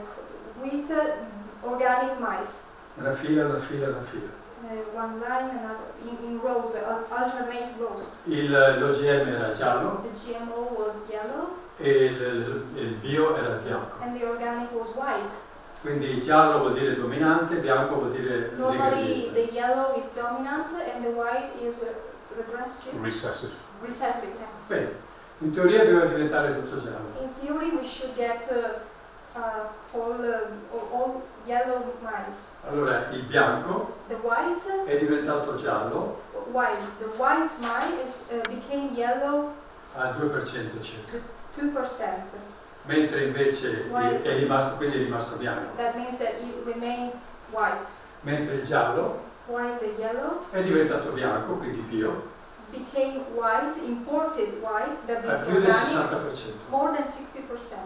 with uh, organic maize. Una fila, una fila, una fila. Uh, one line another in, in rows, uh, alternate rows. Il, L'OGM era giallo The GMO was yellow e il, il bio era bianco. and the organic was white. Quindi giallo vuol dire dominante, bianco vuol dire Normally the yellow is dominant and the white is uh, regressive, Recessive. recessive. Thanks. Bene, in teoria doveva diventare tutto giallo. In theory, we should get uh, uh, all, uh, all yellow maize. Allora il bianco The white, è diventato giallo white, the white maize uh, became yellow al 2% circa, 2%. mentre invece è, è rimasto, quindi è rimasto bianco, That means that it remained white. mentre il giallo While the yellow è diventato bianco, quindi bio, became white, imported white, that means più del organic, 60%. more than 60%.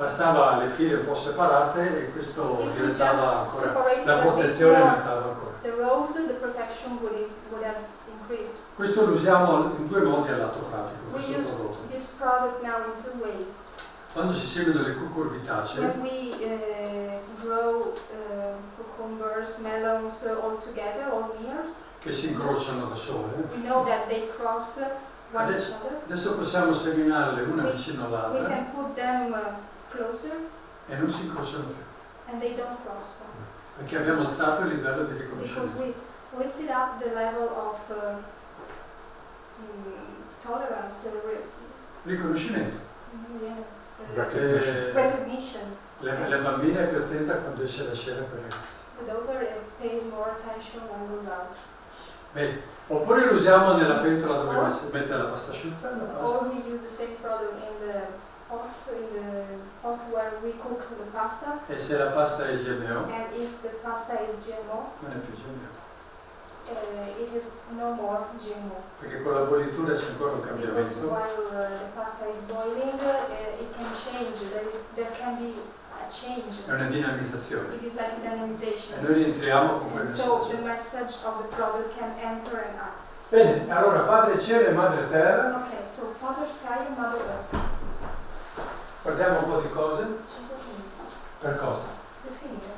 Bastava le file un po' separate e questo diventava ancora, la protezione aumentava ancora. the rows, the protection would, would have increased. Questo lo usiamo in due modi al lato pratico, use prodotto. this product now in two ways. Quando si seguono le cucurbitacee, When we uh, grow uh, cucumbers, melons uh, all together, near, che si incrociano da sole, we know that they cross one each Adesso- adesso possiamo seminarle una We- vicino all'altra closer e non si incrociano più, and they don't cross. perché abbiamo alzato il livello di Because riconoscimento. we lifted up the level of uh, mm, tolerance, re- Riconoscimento. yeah, Recognition. Eh, recognition. le, le bambine è più attenta quando esce la scena per ragazzi. The daughter pays more attention when goes out. Bene, oppure lo usiamo nella pentola dove si mette la pasta asciutta, la pasta. Or we use the same product in the the the. E se la pasta è GMO, And if the pasta is GMO, non è più GMO. uh, it is no more GMO. Perché con la bollitura c'è ancora un Because cambiamento. while uh, the pasta is boiling, uh, it can change. There, is, there can be a change. È una dinamizzazione. It is like a E dynamization. noi rientriamo con quel so the messaggio. message of the product can enter and act. Bene, allora Padre Cielo e Madre Terra, Okay, so Father Sky and Mother Earth. Guardiamo un po' di cose. Per cosa? Per finire.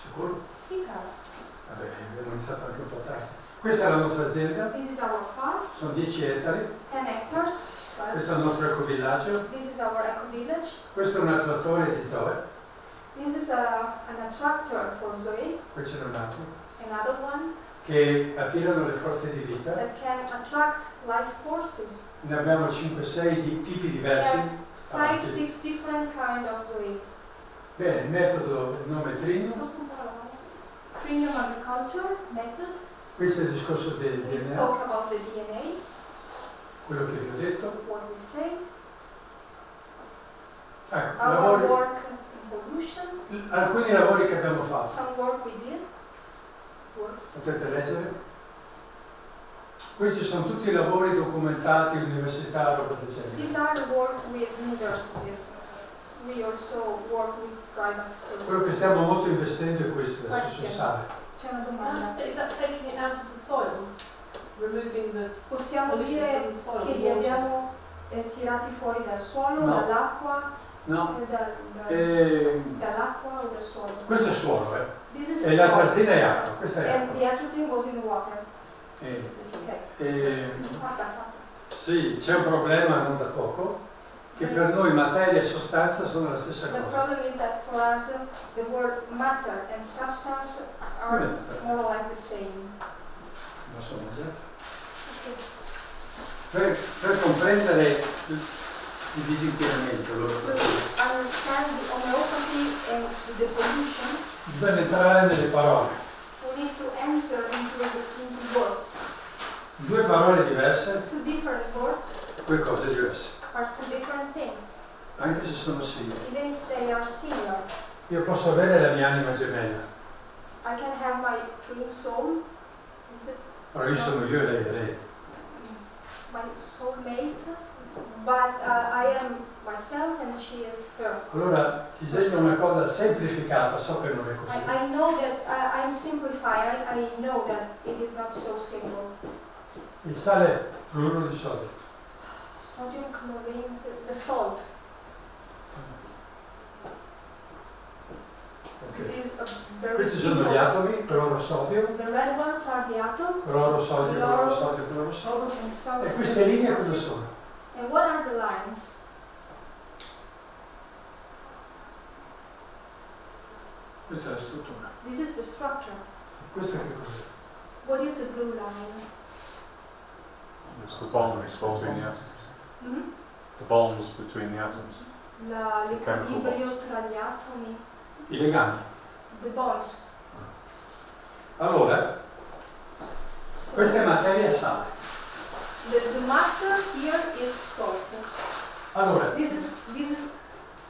Sicuro? Sì, cara. Vabbè, abbiamo iniziato anche un po' tardi. Questa è la nostra azienda, This is our farm, sono 10 ettari, 10 hectares. Questo è il nostro ecovillaggio, this is our eco village. questo è un attrattore di Zoe, This is a, an attractor for Zoe, qui ce n'è un altro, another one che attirano le forze di vita. that can attract life forces. Ne abbiamo 5-6 di tipi diversi. Five, six different kind of Zoe. Bene, metodo, nome Trino, Premium agriculture method. questo è il discorso del We DNA, spoke about the DNA, quello che vi ho detto. what we say, Ecco, our lavori, work alcuni lavori che abbiamo fatto, some work we did, works. potete leggere. Questi sono tutti i lavori documentati, università, roba del genere. These are the works with universities. We also work with private Quello che stiamo molto investendo è questo, Question. sale. C'è una domanda. say, is that taking it out of the soil? Removing the Possiamo dire from the soil? che li abbiamo eh, tirati fuori dal suolo, No. dall'acqua, No? eh, dal- dal- E, dall'acqua o dal suolo? questo è suolo, eh. This is E la soil. tazzina è acqua, questa è And acqua. the atrazine was in the water. E, e, Fatta, fatta. sì, c'è un problema non da poco, che per noi materia e sostanza sono la stessa The cosa. problem is that for us the word matter and substance are more or less the same. Non so mangiato. Okay. Per, per comprendere il, il disinquinamento, the the bisogna entrare nelle parole. we need to enter into, the, words. Due parole diverse, Two different words due cose diverse, are two different things, anche se sono simili. even if they are similar. Io posso avere la mia anima gemella, I can have my twin soul, is it però io sono io e lei è lei. my soulmate, but uh, I am myself and she is her. Allora ti segno una cosa semplificata, so che non è così. I, I know that uh, I'm simplifying, I, I know that it is not so simple. Il sale cloruro di sodio. Sodium chlorine, the, the salt, this Ok. is a very Questi sono gli atomi, cloro sodio, The red ones are the atoms, cloro sodio, cloro sodio, cloro sodio. E queste linee cosa sono? And what are the lines? Questa è la struttura. This is the structure. Questa che cos'è? What is the blue line? It's the bonds between the atoms. Mhm. The bonds between the atoms. L'equilibrio bonds. tra gli atomi, I legami. the bonds. Allora, So questa è materia sale. The, the matter here is salt. Allora, This is this is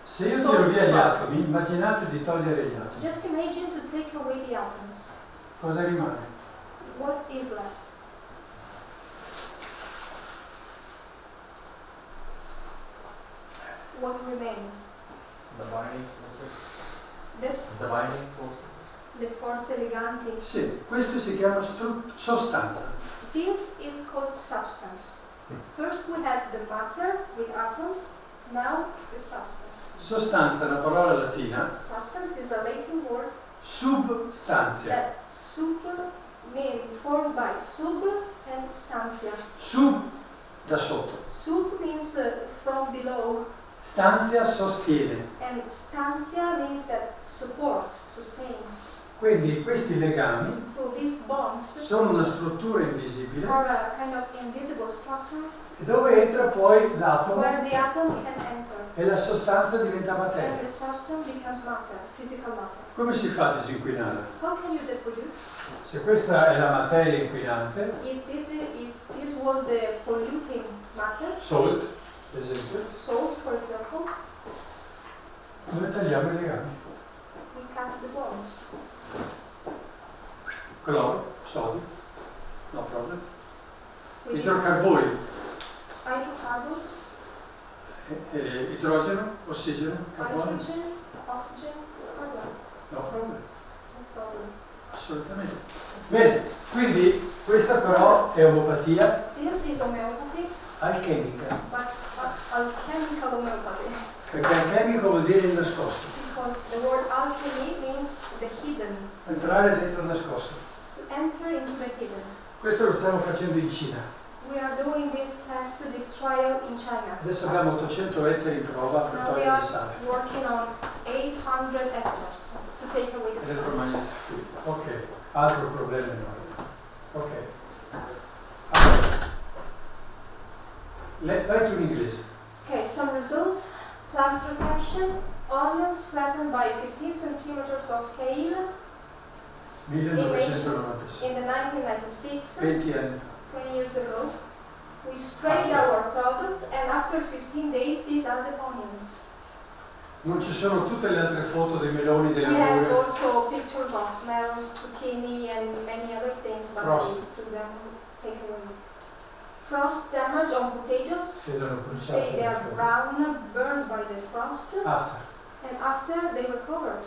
se io tiro via gli atomi, immaginate di togliere gli atomi. just imagine to take away the atoms. Cosa rimane? What is left? What remains? The binding forces. The, The binding forces. the forze eleganti. Sì, questo si chiama sostanza. This is called substance. First we had the matter with atoms, now the substance. Sostanza è una parola latina, Substance is a Latin word substanzia. sub mean formed by sub and stantia. Sub da sotto. Sub means uh, from below Stanzia sostiene. and stantia means that supports, sustains. Quindi questi legami So sono una struttura invisibile kind of dove entra poi l'atomo e la sostanza diventa materia. matter. Come si fa a disinquinare? Se questa è la materia inquinante, If this, is, if this matter, salt, esempio, salt example, noi tagliamo i legami. Cloro, sodio, no problem. We Idrocarburi, hydrocarbons, eh, eh, idrogeno, ossigeno, carbonio, hydrogen, oxygen, carbon. no problem, No problem. assolutamente. Bene, quindi questa però è omeopatia This is homeopathy, alchemica, but alchemical homeopathy. perché alchemico vuol dire il nascosto, Because the word alchemy the hidden, entrare dentro il nascosto. to enter into the hidden. Questo lo stiamo facendo in Cina. We are doing this test, this trial in China. Adesso abbiamo 800 ettari in prova per Now we togliere are il sale. working on 800 hectares to take away the. Elettromagnetico. Ok, altro problema enorme. Ok. Le- vai tu in inglese. Okay, some results. Plant protection. Onions flattened by 15 centimeters of hail 1996. in the 1996, 20 years ago. We sprayed our product and after 15 days these are the onions. Non ci sono tutte le altre foto dei meloni, delle We have also pictures of melons, zucchini and many other things but Frost. we took them take away. Frost damage on potatoes. Say they are brown, burned by the frost After. And after they were covered.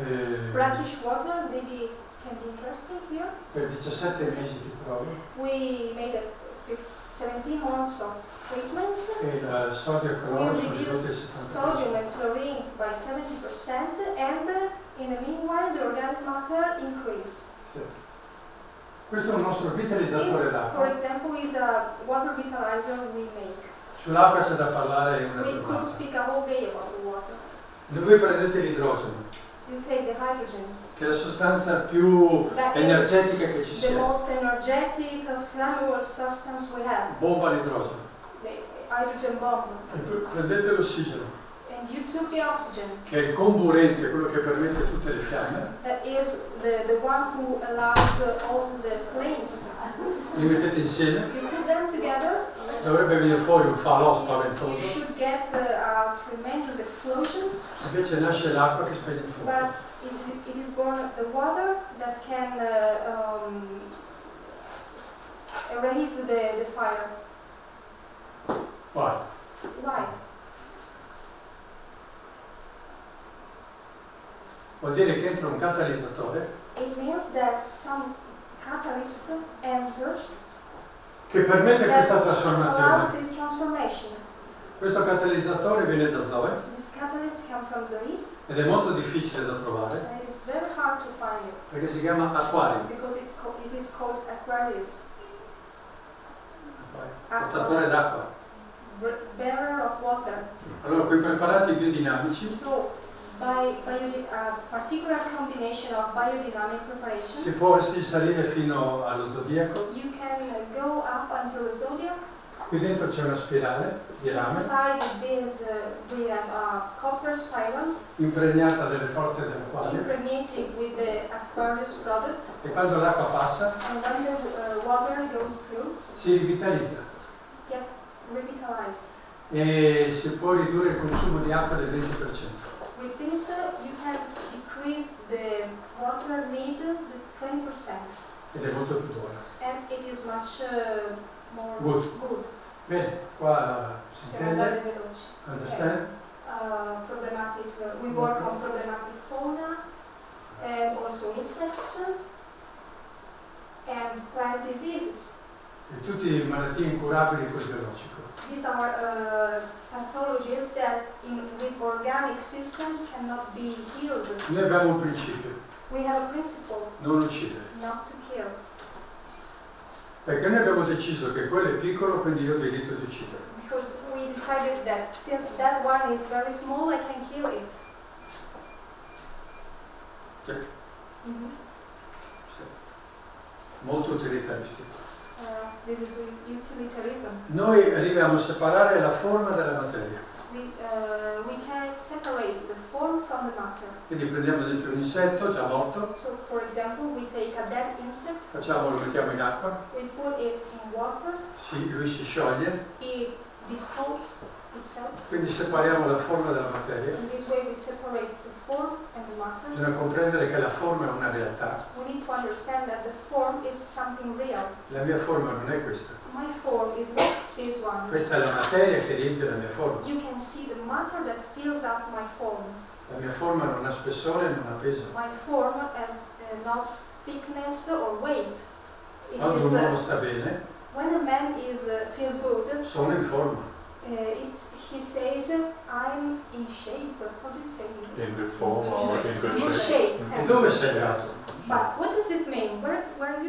Eh, Brackish water maybe can be interesting here. per 17 mesi di prove We made a 17 months of treatments. e il sodio e il We sono ridotti reduced sodium and chlorine by 70% and uh, in the meanwhile the organic matter increased. Sì. Questo è un nostro This, vitalizzatore for example, is a water vitalizer we make. Sull'acqua c'è da parlare una We could giornata. speak a whole day about the water. Voi prendete l'idrogeno, You take the hydrogen, che è la sostanza più that is energetica che ci the sia. most energetic, uh, flammable substance we have, Bomba l'idrogeno. the hydrogen bomb. E poi Prendete l'ossigeno, you took the oxygen, che è il comburente, quello che permette tutte le fiamme, that is the, the one who allows all the flames. li mettete insieme, You put them together, dovrebbe venire fuori un falò you spaventoso, should get uh, a tremendous explosion, invece nasce l'acqua che spegne il fuoco. but it, it is born the water that can uh, um, erase the, the fire. Vai. Why? Vuol dire che entra un catalizzatore. Che permette questa trasformazione. Questo catalizzatore viene da Zoe. Ed è molto difficile da trovare. Perché si chiama Aquarium, because it, it is called Aquarius, portatore d'acqua. Allora, quei preparati biodinamici So, by, biodynamic si può risalire fino allo zodiaco. You can go up until the zodiac. Qui dentro c'è una spirale di rame. This, uh, we have a copper spiral. Impregnata delle forze dell'acquario. E quando l'acqua passa the uh, water goes through, si rivitalizza. gets revitalized. e si può ridurre il consumo di acqua del 20%. With this, uh, you can decrease the water need to 20%, ed è molto più buona. and it is much uh, more Good. good. Bene, qua si Siamo intende? veloci. Understand? Uh, problematic, uh, we work on problematic fauna and also insects and plant diseases. E tutte malattie incurabili col biologico. These are uh, pathologies that in, with organic systems cannot be healed. Noi abbiamo un principio, We have a principle non uccidere. not to kill. Perché noi abbiamo deciso che quello è piccolo, quindi io ho diritto di uccidere. Because we decided that since that one is very small, I can kill it. Sì. Mhm. Sì. Molto utilitaristico. Uh. Noi arriviamo a separare la forma dalla materia. We, uh, we can separate the form from the matter. Quindi prendiamo ad esempio un insetto già morto, So, for example, we take a dead insect, facciamo, lo mettiamo in acqua, we put it in water, si- lui si scioglie. Quindi separiamo la forma dalla materia. Bisogna comprendere che la forma è una realtà. La mia forma non è questa. Questa è la materia che riempie la mia forma. La mia forma non ha spessore, non ha peso. My form has uh, not thickness or weight. It Quando is, un uomo uh, sta bene, when a man is uh, feels good, sono in forma. Uh, it, he says, "I'm in shape." How do you say it? In good form or in good Good shape. shape. E thanks. dove sei nato? But what does it mean? Where, where